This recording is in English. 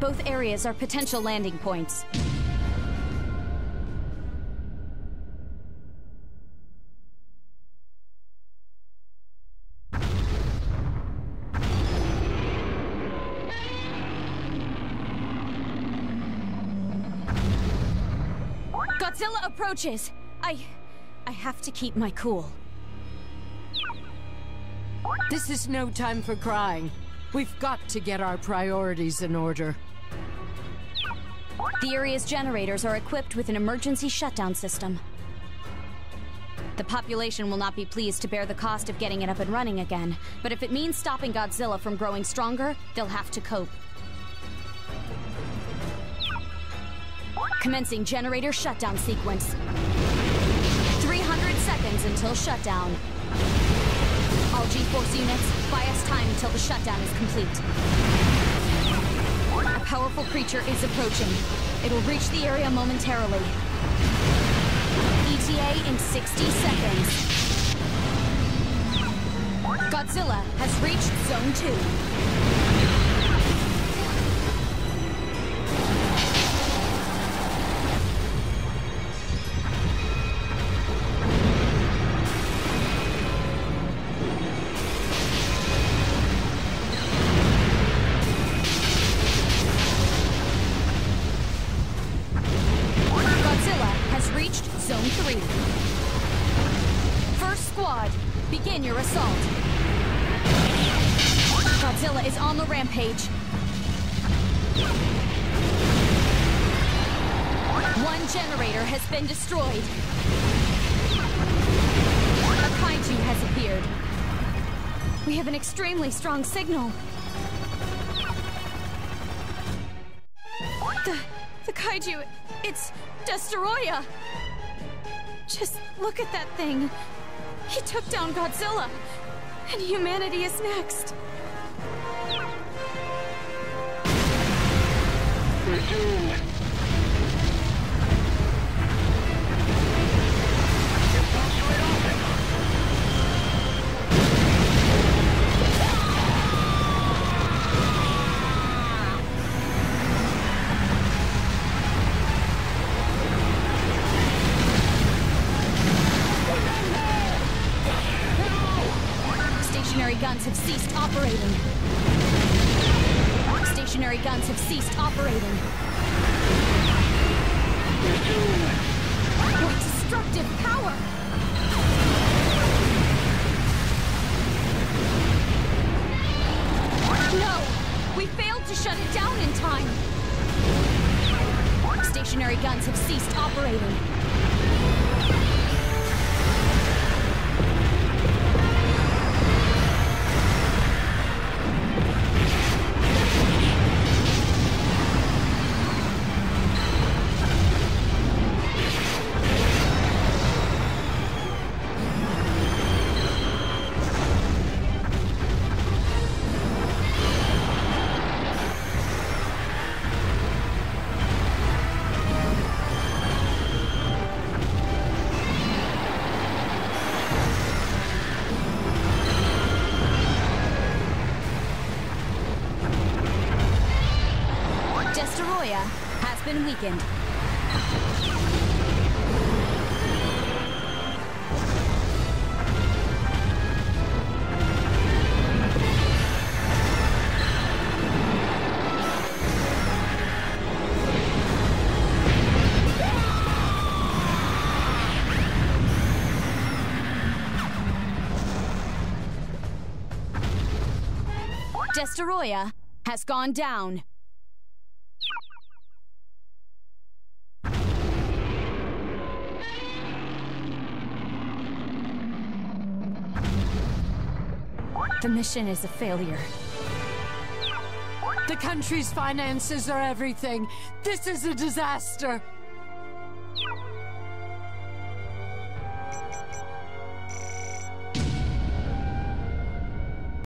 Both areas are potential landing points. Godzilla approaches! I... I have to keep my cool. This is no time for crying. We've got to get our priorities in order. The area's generators are equipped with an emergency shutdown system. The population will not be pleased to bear the cost of getting it up and running again, but if it means stopping Godzilla from growing stronger, they'll have to cope. Commencing generator shutdown sequence. 300 seconds until shutdown. All G-Force units, us time until the shutdown is complete. Powerful creature is approaching. It will reach the area momentarily. ETA in 60 seconds. Godzilla has reached Zone 2. Begin your assault. Godzilla is on the rampage. One generator has been destroyed. A kaiju has appeared. We have an extremely strong signal. The, the kaiju, it's Destoroyah. Just look at that thing. He took down Godzilla, and humanity is next. Stationary guns have ceased operating. Stationary guns have ceased operating. What destructive power! No! We failed to shut it down in time! Stationary guns have ceased operating. Destoroyah has been weakened. Destoroyah has gone down. The mission is a failure. The country's finances are everything. This is a disaster.